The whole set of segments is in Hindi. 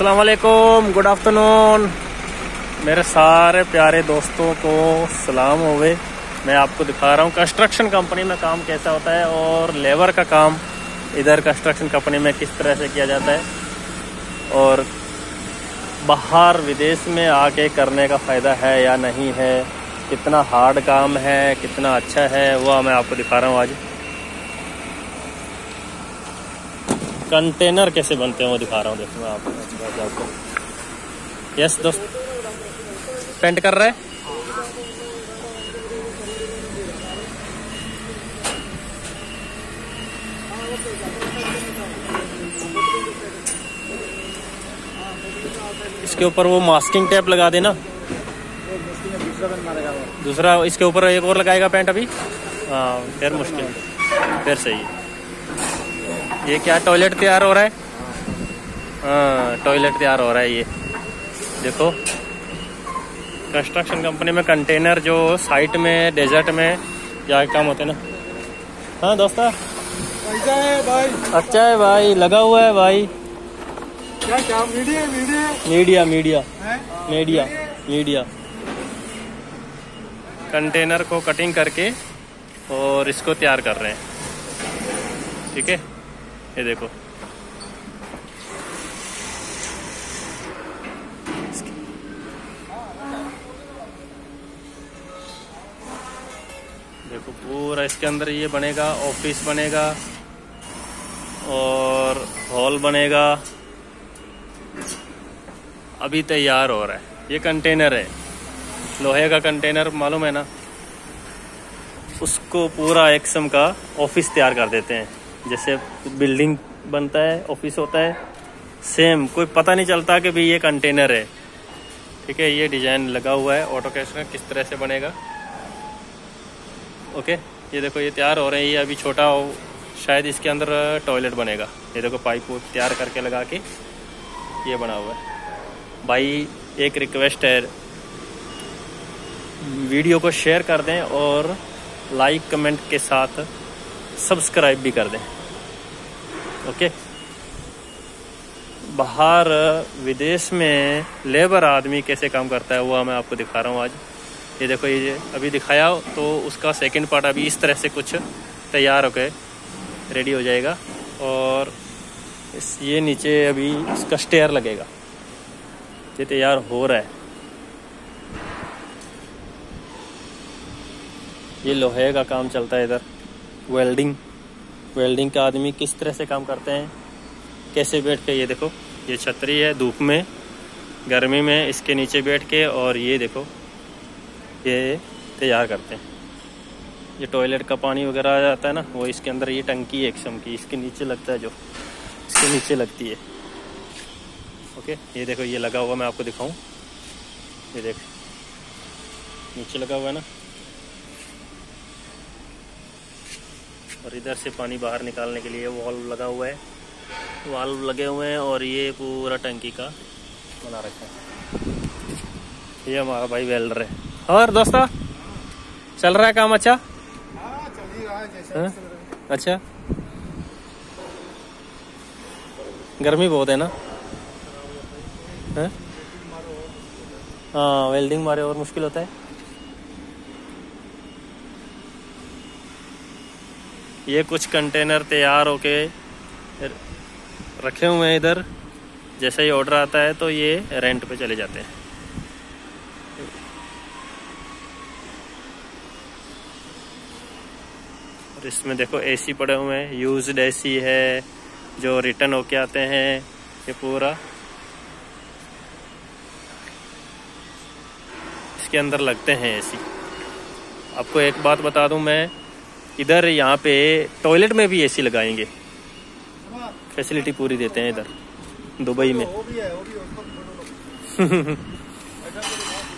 अस्सलाम वालेकुम गुड आफ्टरनून मेरे सारे प्यारे दोस्तों को सलाम होवे। मैं आपको दिखा रहा हूँ कंस्ट्रक्शन कंपनी में काम कैसा होता है और लेबर का काम। इधर कंस्ट्रक्शन कंपनी में किस तरह से किया जाता है। और बाहर विदेश में आके करने का फ़ायदा है या नहीं है। कितना हार्ड काम है, कितना अच्छा है वह मैं आपको दिखा रहा हूँ आज। कंटेनर कैसे बनते हैं वो दिखा रहा हूँ, देखो मैं आपको यस दोस्त। पेंट कर रहा है? इसके ऊपर वो मास्किंग टेप लगा देना। दूसरा, इसके ऊपर एक और लगाएगा पेंट अभी? हाँ फिर मुश्किल। फिर सही है। ये क्या टॉयलेट तैयार हो रहा है? हाँ टॉयलेट तैयार हो रहा है ये। देखो कंस्ट्रक्शन कंपनी में कंटेनर जो साइट में डेजर्ट में जाके काम होते हैं ना। हाँ दोस्ता? कैसा है भाई। अच्छा है भाई लगा हुआ है भाई। क्या क्या media media media media media media container को कटिंग करके और इसको तैयार कर रहे हैं। ठीक है? ये देखो। देखो, पूरा इसके अंदर ये बनेगा, ऑफ़िस बनेगा, और हॉल बनेगा। अभी तैयार हो रहा है। ये कंटेनर है। लोहे का कंटेनर, मालूम है ना? उसको पूरा एक्सम का ऑफ़िस तैयार कर देते हैं। जैसे बिल्डिंग बनता है ऑफ़िस होता है सेम कोई पता नहीं चलता कि भाई ये कंटेनर है। ठीक है, ये डिज़ाइन लगा हुआ है ऑटो कैश में किस तरह से बनेगा। ओके ये देखो, ये तैयार हो रहे हैं, ये अभी छोटा हो, शायद इसके अंदर टॉयलेट बनेगा। ये देखो पाइप तैयार करके लगा के ये बना हुआ है। भाई, एक रिक्वेस्ट है। वीडियो को शेयर कर दें और लाइक कमेंट के साथ सब्सक्राइब भी कर दें। ओके बाहर, विदेश में लेबर आदमी कैसे काम करता है, वो मैं आपको दिखा रहा हूँ आज। ये देखो, ये अभी दिखाया तो उसका सेकंड पार्ट अभी इस तरह से कुछ तैयार होके रेडी हो जाएगा और इस, ये नीचे अभी इसका स्टेयर लगेगा। ये तैयार हो रहा है। ये लोहे का काम चलता है इधर। वेल्डिंग वेल्डिंग का आदमी किस तरह से काम करते हैं? कैसे बैठ के? ये देखो, ये छतरी है धूप में, गर्मी में, इसके नीचे बैठ के और ये देखो, ये तैयार करते हैं। ये टॉयलेट का पानी वगैरह आ जाता है ना, वो इसके अंदर ये टंकी है एक की, इसके नीचे लगता है जो, इसके नीचे लगती है। ओके ये देखो, ये लगा हुआ मैं आपको दिखाऊँ। ये देख, नीचे लगा हुआ है ना और इधर से पानी बाहर निकालने के लिए वॉल्व लगा हुआ है। वाल्व लगे हुए हैं और ये पूरा टंकी का बना रखा है। ये हमारा भाई वेल्डर है। और दोस्तों चल रहा है काम अच्छा? हाँ चल रहा है जैसे हाँ? है। अच्छा। गर्मी बहुत है ना? हाँ? वेल्डिंग मारे और मुश्किल होता है। ये कुछ कंटेनर तैयार होके रखे हुए हैं इधर। जैसे ही ऑर्डर आता है तो ये रेंट पे चले जाते हैं। और इसमें देखो एसी पड़े हुए हैं। यूज्ड एसी है, जो रिटर्न होके आते हैं, ये पूरा। इसके अंदर लगते हैं एसी आपको एक बात बता दूँ मैं इधर यहाँ पे टॉयलेट में भी एसी लगाएँगे। फैसिलिटी पूरी देते हैं इधर, दुबई में।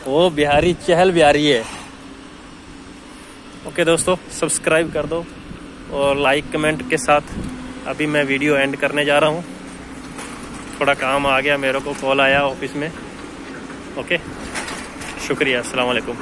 वो बिहारी, चहल बिहारी है। ओके दोस्तों, सब्सक्राइब कर दो और लाइक कमेंट के साथ। अभी मैं वीडियो एंड करने जा रहा हूँ। थोड़ा काम आ गया, मेरे को कॉल आया ऑफ़िस में। ओके, शुक्रिया वालेकुम।